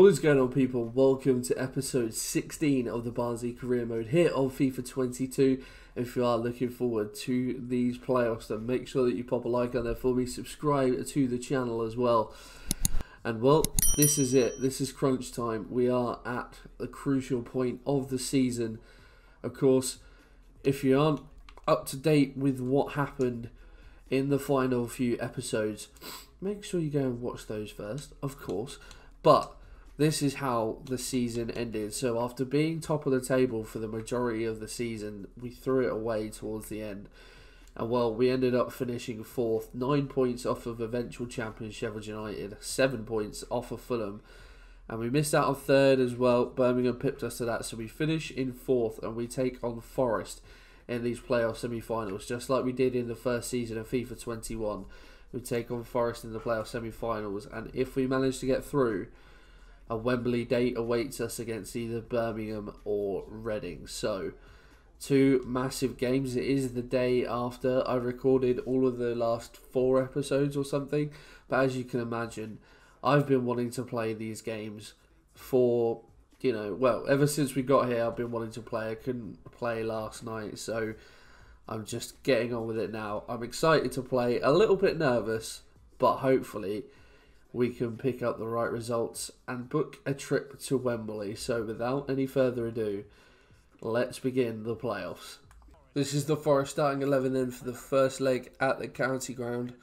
What is going on, people? Welcome to episode 16 of the Barnsley Career Mode here on FIFA 22. If you are looking forward to these playoffs, then make sure that you pop a like on there for me, subscribe to the channel as well. And well, this is it. This is crunch time. We are at a crucial point of the season. Of course, if you aren't up to date with what happened in the final few episodes, make sure you go and watch those first, of course. But this is how the season ended. So after being top of the table for the majority of the season, we threw it away towards the end. And well, we ended up finishing fourth, nine points off of eventual champion Sheffield United, seven points off of Fulham. And we missed out on third as well. Birmingham pipped us to that. So we finish in fourth and we take on Forest in these playoff semi finals, just like we did in the first season of FIFA 21. We take on Forest in the playoff semi finals. And if we manage to get through, a Wembley date awaits us against either Birmingham or Reading. So, two massive games. It is the day after I recorded all of the last four episodes or something. But as you can imagine, I've been wanting to play these games for, you know, well, ever since we got here, I've been wanting to play. I couldn't play last night, so I'm just getting on with it now. I'm excited to play, a little bit nervous, but hopefully we can pick up the right results and book a trip to Wembley. So, without any further ado, let's begin the playoffs. This is the Forest starting 11 then for the first leg at the county ground,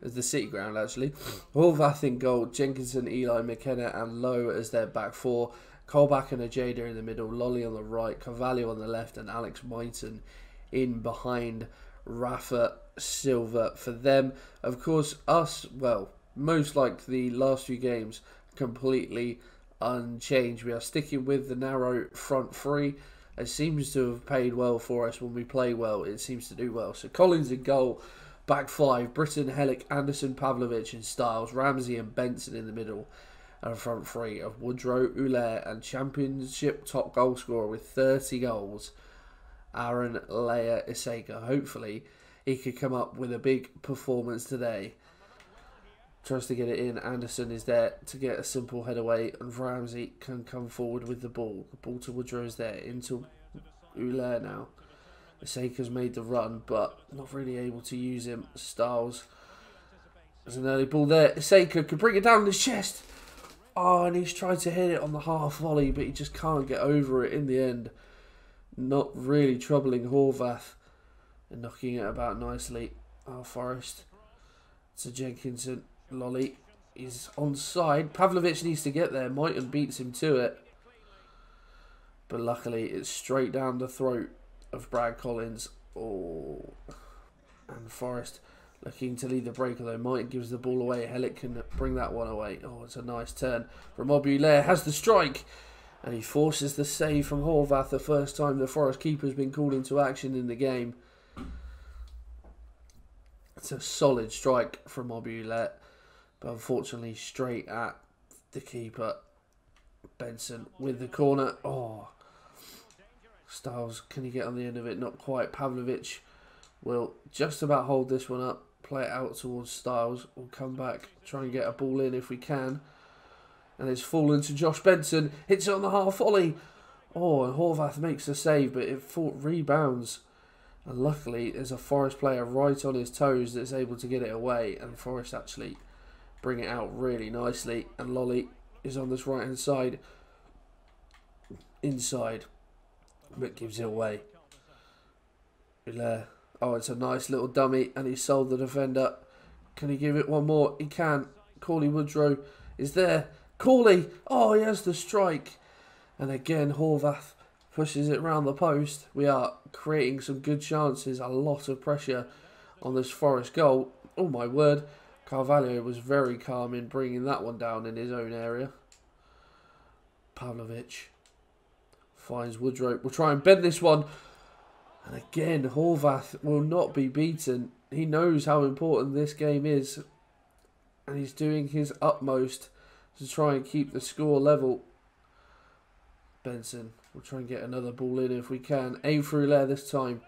as the city ground actually. Horvath in goal, Jenkinson, Eli, McKenna, and Lowe as their back four. Colback and Ojeda in the middle, Lolley on the right, Carvalho on the left, and Alex Mighten in behind Rafa Silva for them. Of course, us, well, most like the last few games, completely unchanged. We are sticking with the narrow front three. It seems to have paid well for us when we play well. It seems to do well. So Collins in goal, back five, Brittain, Helik, Andersen, Pavlovic and Styles, Ramsey and Benson in the middle. And front three of Woodrow, Oulare and championship top goal scorer with 30 goals, Aaron Leya Iseka. Hopefully he could come up with a big performance today tries to get it in. Andersen is there to get a simple head away, and Ramsey can come forward with the ball. The ball to Woodrow is there into Oulare now. Iseka's made the run, but not really able to use him. Styles. There's an early ball there. Iseka could bring it down his chest. Oh, and he's tried to hit it on the half volley, but he just can't get over it in the end. Not really troubling Horvath and knocking it about nicely. Oh, Forest to Jenkinson. Lolley is onside. Pavlovic needs to get there. Mighten beats him to it. But luckily, it's straight down the throat of Brad Collins. Oh. And Forest looking to lead the break, although Mighten gives the ball away. Helik can bring that one away. Oh, it's a nice turn from Obulair. Has the strike. And he forces the save from Horvath the first time the Forest keeper's been called into action in the game. It's a solid strike from Obulair. But unfortunately, straight at the keeper. Benson with the corner. Oh. Styles, can he get on the end of it? Not quite. Pavlovic will just about hold this one up. Play it out towards Styles. We'll come back, try and get a ball in if we can. And it's fallen to Josh Benson. Hits it on the half volley. Oh, and Horvath makes the save, but it rebounds. And luckily, there's a Forest player right on his toes that's able to get it away. And Forest actually bring it out really nicely. And Lolley is on this right hand side. Inside. But gives it away. Uh, oh, it's a nice little dummy. And he sold the defender. Can he give it one more? He can. Cauley Woodrow is there. Cauley. Oh, he has the strike. And again, Horvath pushes it round the post. We are creating some good chances. A lot of pressure on this Forest goal. Oh, my word. Carvalho was very calm in bringing that one down in his own area. Pavlovic finds Woodrow. We'll try and bend this one. And again, Horvath will not be beaten. He knows how important this game is. And he's doing his utmost to try and keep the score level. Benson will try and get another ball in if we can. Aim through there this time.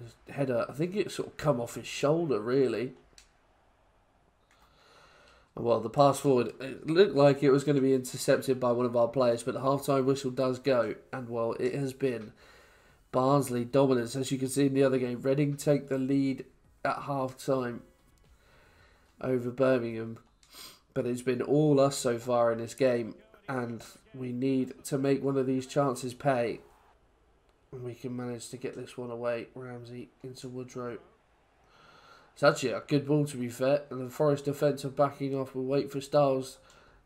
His header, I think it sort of come off his shoulder, really. Well, the pass forward, it looked like it was going to be intercepted by one of our players, but the half-time whistle does go, and well, it has been Barnsley dominance. As you can see in the other game, Reading take the lead at half-time over Birmingham, but it's been all us so far in this game, and we need to make one of these chances pay. And we can manage to get this one away. Ramsey into Woodrow. It's actually a good ball to be fair. And the Forest defence are backing off. We'll wait for Styles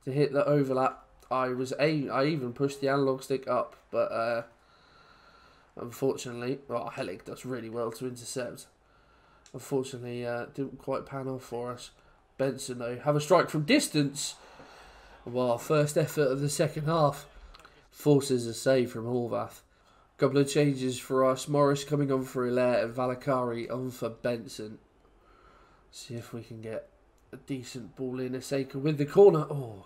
to hit the overlap. I was aim I even pushed the analog stick up, but uh, unfortunately, well, Helik does really well to intercept. Unfortunately, uh, didn't quite pan off for us. Benson though have a strike from distance. Well, first effort of the second half forces a save from Horvath. Couple of changes for us. Morris coming on for Hilaire and Valakari on for Benson. See if we can get a decent ball in. Iseka with the corner. Oh.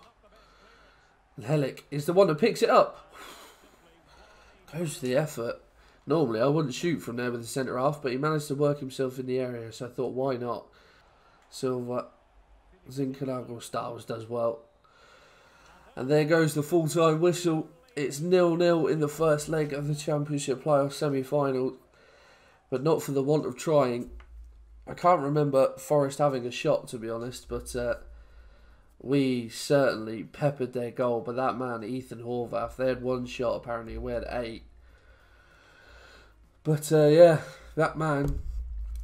Helik is the one that picks it up. Goes to the effort. Normally, I wouldn't shoot from there with the centre half, but he managed to work himself in the area, so I thought, why not? Silva, Zinckernagel Styles does well. And there goes the full-time whistle. It's nil-nil in the first leg of the Championship playoff semi-final, but not for the want of trying. I can't remember Forest having a shot, to be honest, but uh, we certainly peppered their goal. But that man, Ethan Horvath, they had one shot apparently, we had eight. But uh, yeah, that man,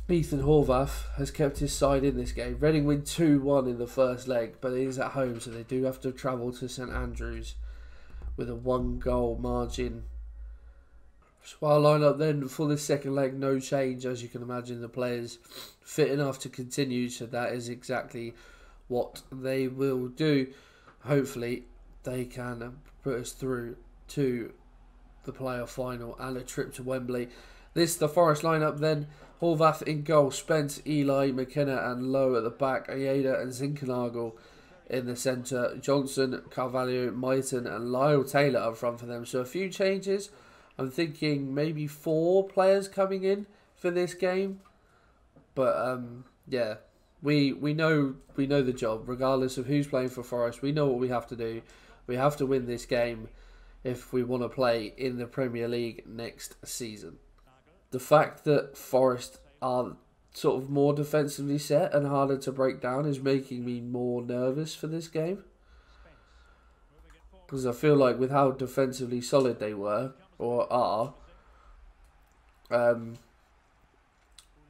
Ethan Horvath, has kept his side in this game. Reading win 2 1 in the first leg, but it is at home, so they do have to travel to St Andrews with a one goal margin our lineup then for the second leg, no change as you can imagine. The players fit enough to continue, so that is exactly what they will do. Hopefully, they can put us through to the playoff final and a trip to Wembley. This the Forest lineup then. Horvath in goal, Spence, Eli, McKenna and Lowe at the back, Ojeda and Zinckernagel in the centre, Johnson, Carvalho, Mighten and Lyle Taylor up front for them. So a few changes. I'm thinking maybe four players coming in for this game, but um, yeah, we we know we know the job. Regardless of who's playing for Forest, we know what we have to do. We have to win this game if we want to play in the Premier League next season. The fact that Forest are sort of more defensively set and harder to break down is making me more nervous for this game. Because I feel like with how defensively solid they were, or are. Um,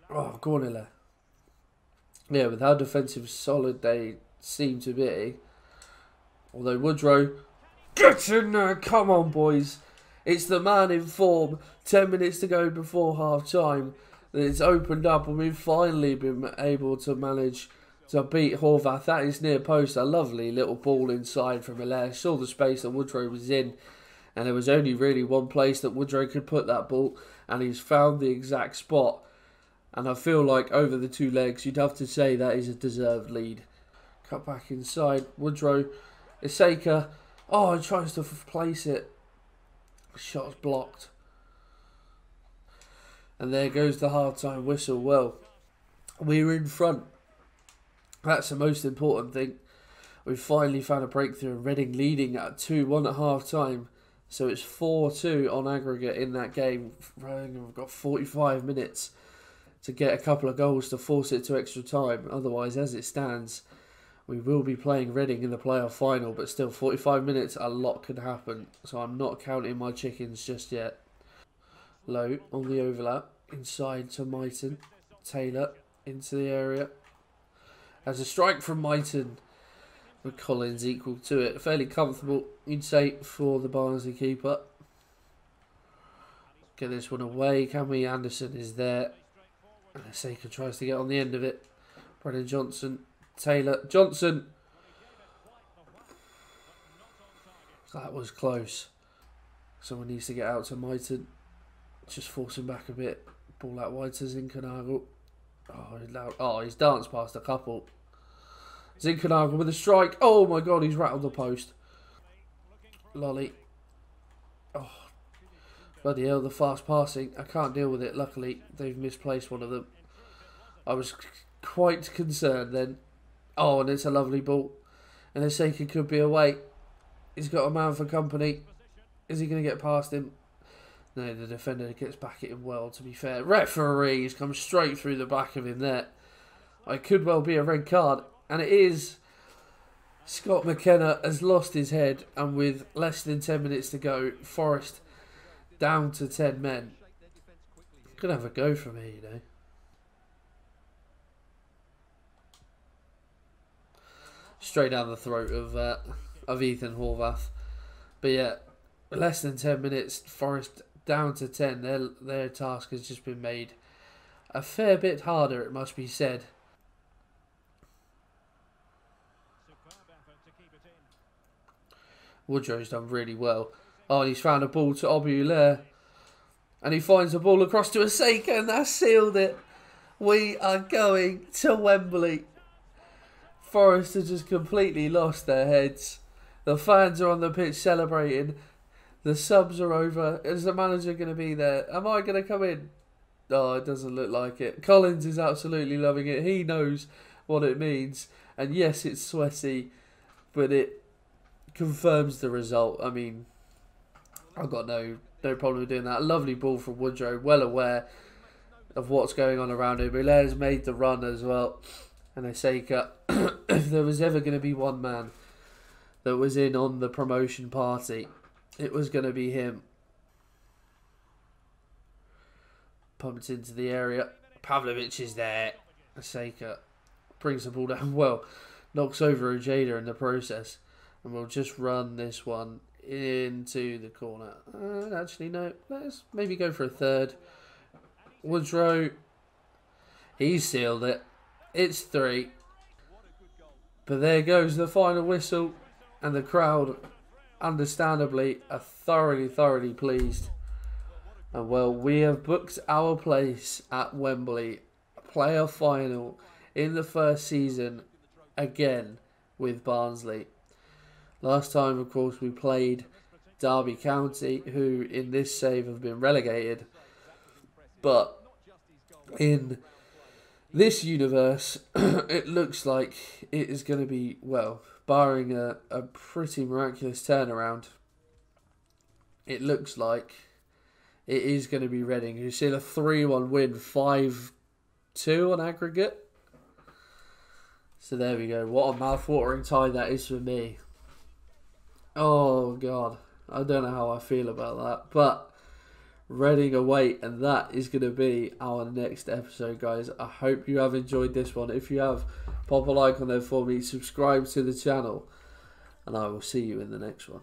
oh, go on, Illa. Yeah, with how defensive solid they seem to be. Although Woodrow, get in there, come on, boys. It's the man in form. Ten minutes to go before half time. It's opened up, and we've finally been able to manage to beat Horvath. That is near post. A lovely little ball inside from Hilaire. Saw the space that Woodrow was in and there was only really one place that Woodrow could put that ball, and he's found the exact spot. And I feel like over the two legs, you'd have to say that is a deserved lead. Cut back inside, Woodrow, Iseka. Oh, he tries to place it. Shot's blocked. And there goes the hard time whistle. Well, we were in front. That's the most important thing. We've finally found a breakthrough. Reading leading at 2 1 at half time. So it's 4 2 on aggregate in that game. We've got 45 minutes to get a couple of goals to force it to extra time. Otherwise, as it stands, we will be playing Reading in the playoff final, but still, 45 minutes, a lot can happen. So I'm not counting my chickens just yet. Low on the overlap, inside to Mighten. Taylor into the area. As a strike from Mighten Collins equal to it. Fairly comfortable, you'd say, for the Barnsley keeper. Get this one away. can we? Andersen is there. And tries to get on the end of it. Brennan Johnson. Taylor. Johnson. That was close. Someone needs to get out to Mighten. Just force him back a bit. Ball out wide to Zinckernagel. Oh, oh, he's danced past a couple. Zinckernagel with a strike. Oh my god, he's rattled the post. Lolley. Oh, bloody hell, the fast passing. I can't deal with it. Luckily, they've misplaced one of them. I was quite concerned then. Oh, and it's a lovely ball. And Iseka could be away. He's got a man for company. Is he going to get past him? No, the defender gets back at him well, to be fair. referee, Referees come straight through the back of him there. It could well be a red card. And it is. Scott McKenna has lost his head. And with less than 10 minutes to go, Forest down to 10 men. Could have a go from here, you know. Straight down the throat of uh, of Ethan Horvath. But yeah, less than 10 minutes, Forest down to 10. Their, their task has just been made a fair bit harder, it must be said. Woodrow's done really well. Oh, and he's found a ball to Obiulair. And he finds a ball across to Iseka, and that sealed it. We are going to Wembley. Forest have just completely lost their heads. The fans are on the pitch celebrating. The subs are over. Is the manager going to be there? Am I going to come in? Oh, it doesn't look like it. Collins is absolutely loving it. He knows what it means. And yes, it's sweaty, but it confirms the result. I mean, I've got no no problem with doing that. Lovely ball from Woodrow, well aware of what's going on around him. Hilaire's made the run as well. And Iseka, if there was ever going to be one man that was in on the promotion party, it was going to be him. Pumped into the area. Pavlovic is there. Iseka brings the ball down well. Knocks over Ojeda in the process. And we'll just run this one into the corner. Uh, actually, no. Let's maybe go for a third. Woodrow. He sealed it. It's three. But there goes the final whistle. And the crowd, understandably, are thoroughly, thoroughly pleased. And well, we have booked our place at Wembley. Player final in the first season again with Barnsley. Last time, of course, we played Derby County, who in this save have been relegated. But in this universe, it looks like it is going to be, well, barring a, a pretty miraculous turnaround, it looks like it is going to be Reading, who's seen a 3 1 win, 5 2 on aggregate. So there we go. What a mouth-watering tie that is for me. Oh god, I don't know how I feel about that, but Reading away, and that is going to be our next episode, guys. I hope you have enjoyed this one. If you have, pop a like on there for me, subscribe to the channel, and I will see you in the next one.